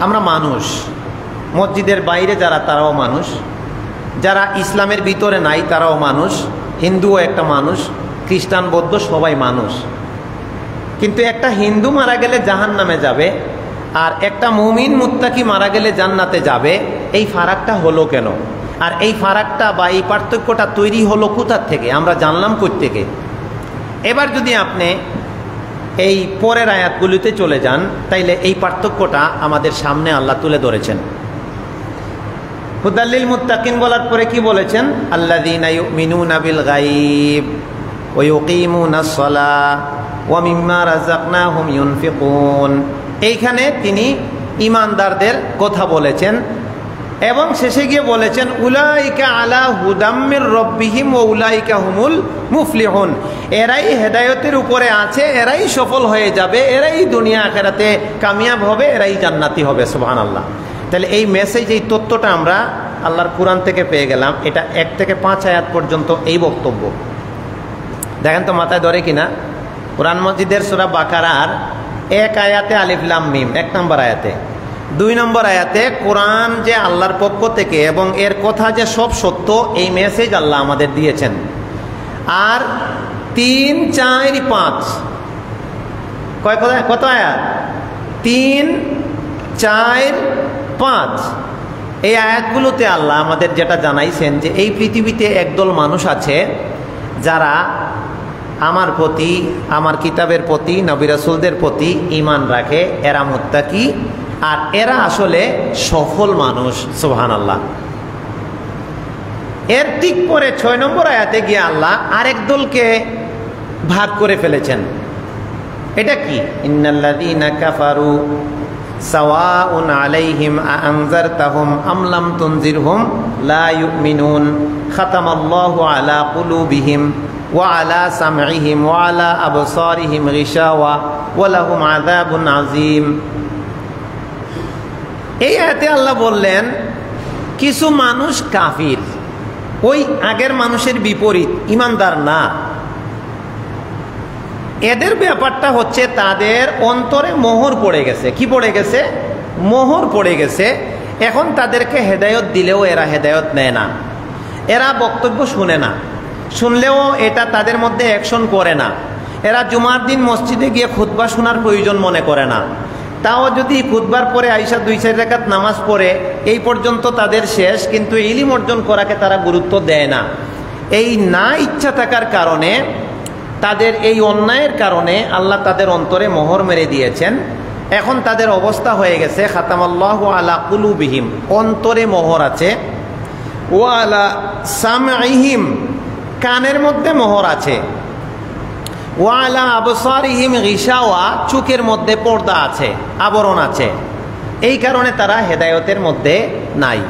আমরা মানুষ। মসজিদের বাইরে যারা, তারাও মানুষ। যারা ইসলামের ভিতরে নাই, তারাও মানুষ। হিন্দুও একটা মানুষ, খ্রিস্টান, বৌদ্ধ সবাই মানুষ। কিন্তু একটা হিন্দু মারা গেলে জাহান নামে যাবে, আর একটা মুমিন মুত্তাকি মারা গেলে জান্নাতে যাবে, এই ফারাকটা হলো কেন? আর এই ফারাকটা বা এই পার্থক্যটা তৈরি হলো কোথার থেকে? আমরা জানলাম থেকে এবার যদি আপনি এই পরের আয়াতগুলিতে চলে যান, তাইলে এই পার্থক্যটা আমাদের সামনে আল্লাহ তুলে ধরেছেন। হুদাল্লিল মুত্তাকিন বলার পরে কি বলেছেন? আল্লাযীনা ইউমিনুনা বিল গায়ব ওয়া ইউকিমুনাস সালাহ ওয়া মিম্মা রাযাকনাহুম ইউনফিকুন। এইখানে তিনি ইমানদারদের কথা বলেছেন এবং শেষে গিয়ে বলেছেন, উলাইকা আলা হুদাম্মির রব্বিহিম ও উলাইকা হুমুল মুফলিহুন। এরাই হেদায়তের উপরে আছে, এরাই সফল হয়ে যাবে, এরাই দুনিয়া আখেরাতে কামিয়াব হবে, এরাই জান্নাতি হবে সুবহান আল্লাহ তাহলে এই মেসেজ এই তথ্যটা আমরা আল্লাহর কোরআন থেকে পেয়ে গেলাম। এটা এক থেকে পাঁচ আয়াত পর্যন্ত এই বক্তব্য। দেখেন তো মাথায় ধরে কিনা? কোরআন মসজিদের সুরা বাকারার এক আয়াতে আলিফলাম মিম, এক নম্বর আয়াতে। দুই নম্বর আয়াতে কোরআন যে আল্লাহর পক্ষ থেকে এবং এর কথা যে সব সত্য, এই মেসেজ আল্লাহ আমাদের দিয়েছেন। আর তিন চার পাঁচ। কয় কথা? কত আয়াত? তিন চার পাঁচ। এই আয়াতগুলোতে আল্লাহ আমাদের যেটা জানাইছেন যে এই পৃথিবীতে একদল মানুষ আছে যারা আমার প্রতি, আমার কিতাবের প্রতি নবিরাসুলদের প্রতি ইমান রাখে। এরা মুত্তাকি আর এরা আসলে সফল মানুষ সোহান আল্লাহ এর ঠিক পরে ছয় নম্বর আয়াতে গিয়ে আল্লাহ আরেক দলকে ভাগ করে ফেলেছেন। এটা কি? ইন্নাল্লাযীনা কাফারু সাওয়াউন আলাইহিম আনজারতাহুম আম লাম তুনজিরহুম লা ইউমিনুন। খাতামাল্লাহু আলা কুলুবিহিম ওয়া আলা সামঈহিম ওয়া আলা আবসারিহিম গিশাওয়া ওয়া লাহুম আযাবুন আযীম। এই আয়াতে আল্লাহ বললেন, কিছু মানুষ কাফির, ওই আগের মানুষের বিপরীত, ইমানদার না। এদের ব্যাপারটা হচ্ছে তাদের অন্তরে মোহর পড়ে গেছে। কি পড়ে গেছে? মোহর পড়ে গেছে। এখন তাদেরকে হেদায়ত দিলেও এরা হেদায়ত নেয় না। এরা বক্তব্য শুনে না। শুনলেও এটা তাদের মধ্যে অ্যাকশন করে না। এরা জুমার দিন মসজিদে গিয়ে খুতবা শোনার প্রয়োজন মনে করে না। তাও যদি খুতবার পরে আইসা দুই, চার রেখাত নামাজ পড়ে, এই পর্যন্ত তাদের শেষ, কিন্তু ইলিম অর্জন করাকে তারা গুরুত্ব দেয় না। এই না ইচ্ছা থাকার কারণে, তাদের এই অন্যায়ের কারণে আল্লাহ তাদের অন্তরে মোহর মেরে দিয়েছেন। এখন তাদের অবস্থা হয়ে গেছে, খাতামাল্লাহ আলা কুলুবিহিম, অন্তরে মোহর আছে। ও আলা সামহিম কানের মধ্যে মোহর আছে। ওয়ালা আবসারিহিম গিসাওয়া চুকের মধ্যে পর্দা আছে, আবরণ আছে। এই কারণে তারা হেদায়তের মধ্যে নাই।